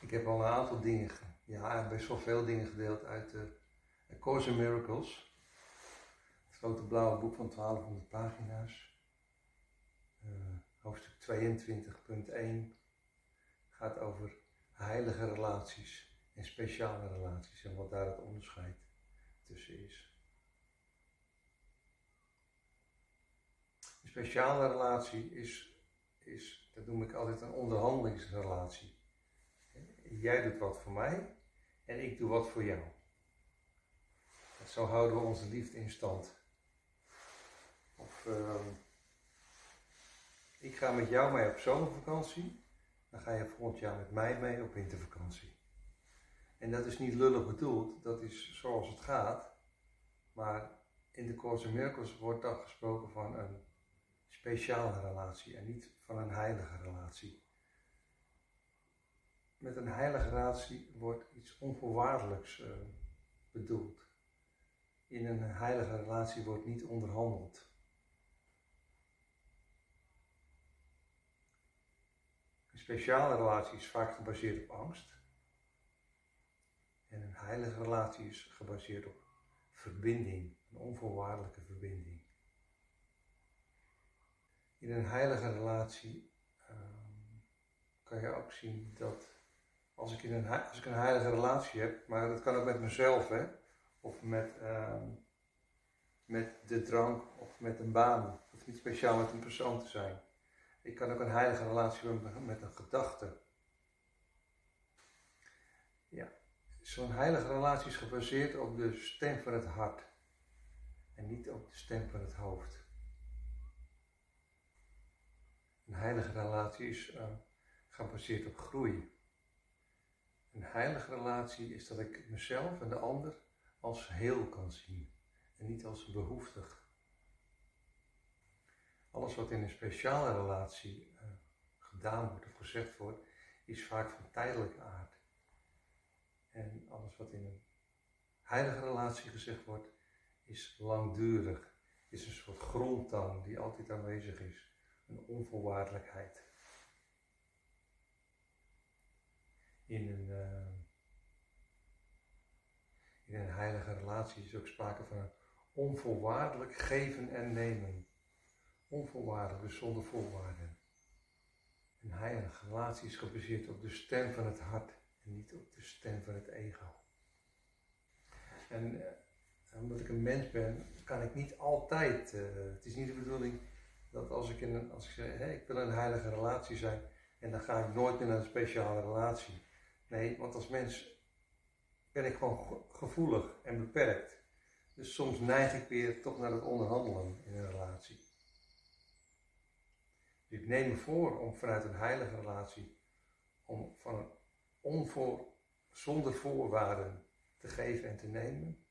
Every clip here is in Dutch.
Ik heb al een aantal dingen, ja, best wel veel dingen gedeeld uit de A Course in Miracles. Het grote blauwe boek van 1200 pagina's. Uh, hoofdstuk 22.1 gaat over heilige relaties en speciale relaties en wat daar het onderscheid tussen is. Een speciale relatie is, is, dat noem ik altijd een onderhandelingsrelatie. Jij doet wat voor mij en ik doe wat voor jou. Zo houden we onze liefde in stand. Of uh, ik ga met jou mee op zomervakantie, dan ga je volgend jaar met mij mee op wintervakantie. En dat is niet lullig bedoeld, dat is zoals het gaat. Maar in de Course in Miracles wordt dan gesproken van een speciale relatie en niet van een heilige relatie. Met een heilige relatie wordt iets onvoorwaardelijks uh, bedoeld. In een heilige relatie wordt niet onderhandeld. Een speciale relatie is vaak gebaseerd op angst. En een heilige relatie is gebaseerd op verbinding, een onvoorwaardelijke verbinding. In een heilige relatie um, kan je ook zien dat als ik, in een, als ik een heilige relatie heb, maar dat kan ook met mezelf, hè, of met, um, met de drank of met een baan. Het hoeft niet speciaal met een persoon te zijn. Ik kan ook een heilige relatie hebben met een gedachte. Ja, zo'n heilige relatie is gebaseerd op de stem van het hart en niet op de stem van het hoofd. Een heilige relatie is uh, gebaseerd op groei. Een heilige relatie is dat ik mezelf en de ander als heel kan zien en niet als behoeftig. Alles wat in een speciale relatie uh, gedaan wordt of gezegd wordt, is vaak van tijdelijke aard. En alles wat in een heilige relatie gezegd wordt, is langdurig, is een soort grondtoon die altijd aanwezig is, een onvoorwaardelijkheid. In een, uh, in een heilige relatie is ook sprake van een onvoorwaardelijk geven en nemen. Onvoorwaardelijk, dus zonder voorwaarden. Een heilige relatie is gebaseerd op de stem van het hart en niet op de stem van het ego. En uh, omdat ik een mens ben, kan ik niet altijd, uh, het is niet de bedoeling dat als ik, in een, als ik zeg, hey, ik wil een heilige relatie zijn, en dan ga ik nooit meer naar een speciale relatie. Nee, want als mens ben ik gewoon gevoelig en beperkt. Dus soms neig ik weer toch naar het onderhandelen in een relatie. Dus ik neem me voor om vanuit een heilige relatie, om van een onvoor, zonder voorwaarden te geven en te nemen.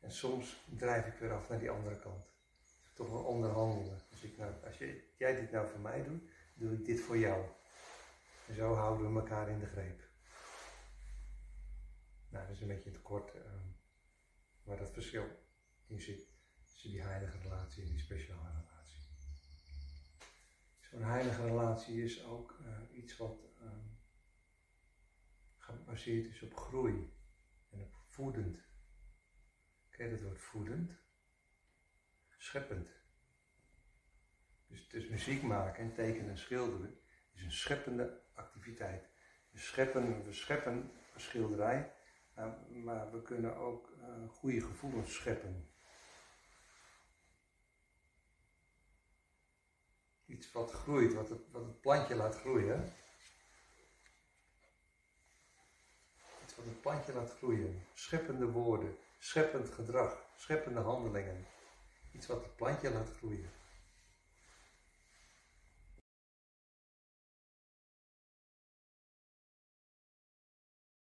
En soms drijf ik weer af naar die andere kant. Toch wel onderhandelen. Als, ik nou, als je, jij dit nou voor mij doet, doe ik dit voor jou. En zo houden we elkaar in de greep. Dat is een beetje te kort um, waar dat verschil in zit tussen die heilige relatie en die speciale relatie. Zo'n heilige relatie is ook uh, iets wat um, gebaseerd is op groei en op voedend. Je het woord voedend? Scheppend. Dus, dus muziek maken en tekenen en schilderen is een scheppende activiteit. We scheppen, we scheppen een schilderij maar we kunnen ook uh, goede gevoelens scheppen. Iets wat groeit, wat het, wat het plantje laat groeien. Iets wat het plantje laat groeien. Scheppende woorden, scheppend gedrag, scheppende handelingen. Iets wat het plantje laat groeien.